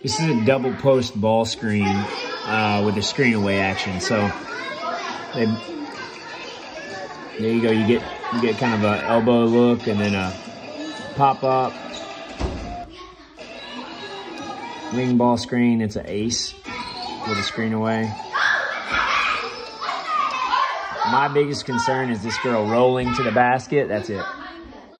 This is a double post ball screen uh, with a screen away action. So they, there you go. You get you get kind of an elbow look and then a pop up. Ring ball screen. It's an ace with a screen away. My biggest concern is this girl rolling to the basket. That's it.